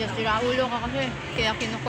Diyos, sira ulo ka kasi. Kaya kinukuha.